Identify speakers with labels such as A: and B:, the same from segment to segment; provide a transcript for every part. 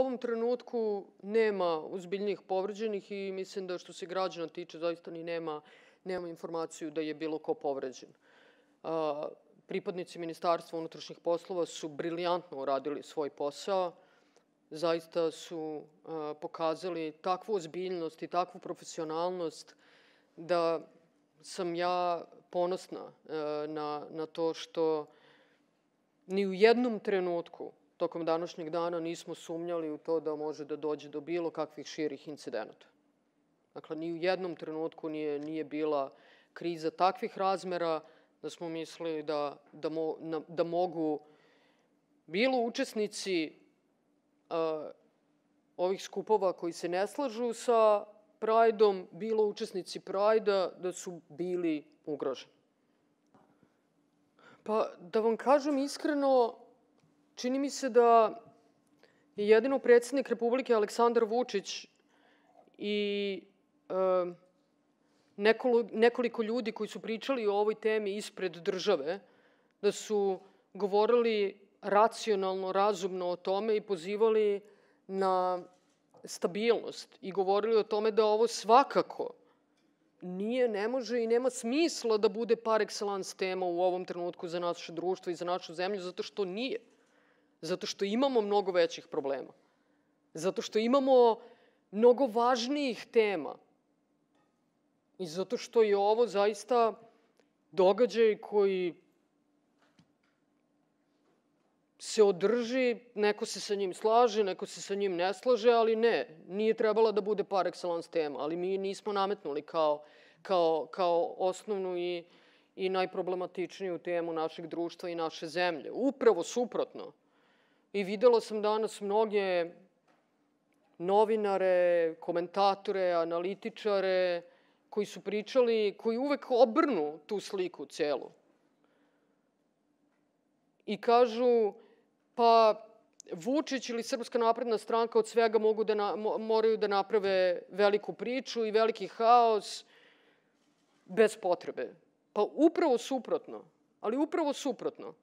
A: ovom trenutku nema uzbiljnijih povređenih i mislim da što se građana tiče zaista ni nema, nema informaciju da je bilo ko povređen. Pripadnici Ministarstva unutrašnjih poslova su briljantno uradili svoj posao. Zaista su pokazali takvu ozbiljnost i takvu profesionalnost da sam ja ponosna na, na to što ni u jednom trenutku tokom današnjeg dana nismo sumnjali u to da može da dođe do bilo kakvih širih incidenata. Dakle, ni u jednom trenutku nije, nije bila kriza takvih razmera da smo mislili da, da, mo, na, da mogu bilo učesnici a, ovih skupova koji se ne slažu sa Prajdom, bilo učesnici Prajda da su bili ugroženi. Pa da vam kažem iskreno, čini mi se da je jedino predsednik Republike Aleksandar Vučić i e, nekoliko ljudi koji su pričali o ovoj temi ispred države, da su govorili racionalno, razumno o tome i pozivali na stabilnost i govorili o tome da ovo svakako nije, ne može i nema smisla da bude par excellence tema u ovom trenutku za naše društvo i za našu zemlju, zato što nije. Zato što imamo mnogo većih problema. Zato što imamo mnogo važnijih tema. I zato što je ovo zaista događaj koji se održi, neko se sa njim slaže, neko se sa njim ne slaže, ali ne, nije trebala da bude par excellence tema, ali mi nismo nametnuli kao, kao, kao osnovnu i, i najproblematičniju temu našeg društva i naše zemlje. Upravo suprotno. I videla sam danas mnoge novinare, komentatore, analitičare, koji su pričali, koji uvek obrnu tu sliku celu. I kažu, pa Vučić ili Srpska napredna stranka od svega mogu da na, moraju da naprave veliku priču i veliki haos bez potrebe. Pa upravo suprotno. Ali upravo suprotno.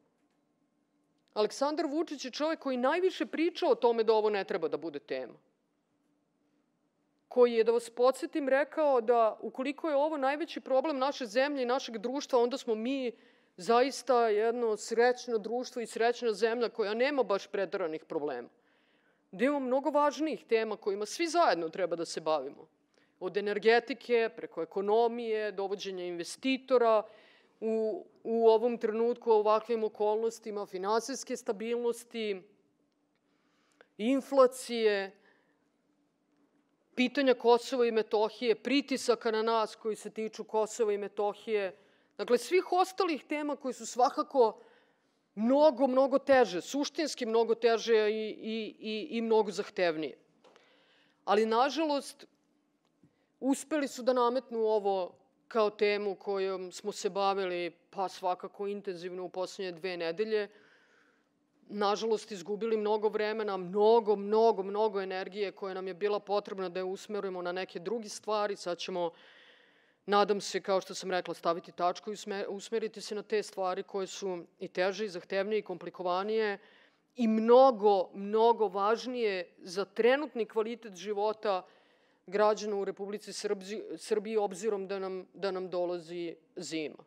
A: Aleksandar Vučić je čovek koji najviše priča o tome da ovo ne treba da bude tema. Koji je, da vas podsjetim, rekao da ukoliko je ovo najveći problem naše zemlje i našeg društva, onda smo mi zaista jedno srećno društvo i srećna zemlja koja nema baš pretaranih problema. Da imamo mnogo važnijih tema kojima svi zajedno treba da se bavimo. Od energetike, preko ekonomije, dovođenja investitora, u, u ovom trenutku, ovakvim okolnostima, finansijske stabilnosti, inflacije, pitanja Kosova i Metohije, pritisaka na nas koji se tiču Kosova i Metohije, Dakle, svih ostalih tema koji su svakako mnogo, mnogo teže, suštinski mnogo teže i, i, i, i mnogo zahtevnije. Ali, nažalost, uspeli su da nametnu ovo kao temu kojom smo se bavili, pa svakako intenzivno u poslednje dve nedelje. Nažalost, izgubili mnogo vremena, mnogo, mnogo, mnogo energije koja nam je bila potrebna da je usmerujemo na neke drugi stvari. Sad ćemo nadam se, kao što sam rekla, staviti tačku i usmeriti se na te stvari koje su i teže i zahtevnije i komplikovanije i mnogo, mnogo važnije za trenutni kvalitet života građana u Republici Srbiji, obzirom da nam, da nam dolazi zima.